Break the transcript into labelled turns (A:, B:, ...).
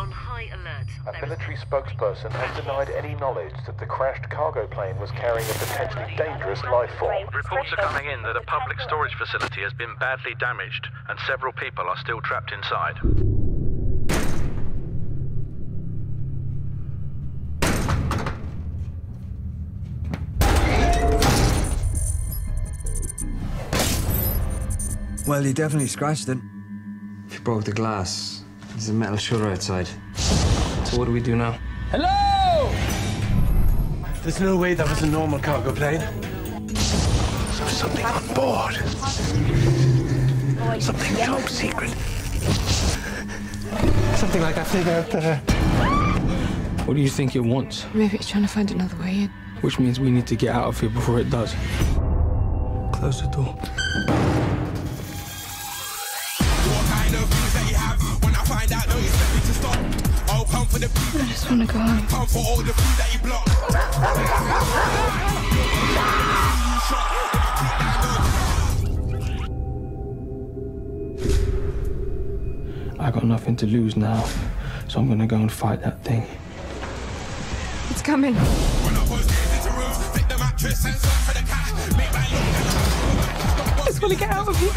A: on high alert.
B: A
A: There is-
B: military spokesperson has denied any knowledge that the crashed cargo plane was carrying a potentially dangerous life form.
C: Reports are coming in that a public storage facility has been badly damaged and several people are still trapped inside.
D: Well, you definitely scratched it.
E: If you broke the glass, there's a metal shutter outside. So what do we do now?
F: Hello! There's no way that was a normal cargo plane.
B: So something on board. Something top secret.
F: Something like that thing out there.
E: What do you think it wants?
G: Maybe it's trying to find another way in.
E: Which means we need to get out of here before it does. Close the door.
G: I just want to go home.
E: I got nothing to lose now, so I'm gonna go and fight that thing.
G: It's coming. I just want to get out of here.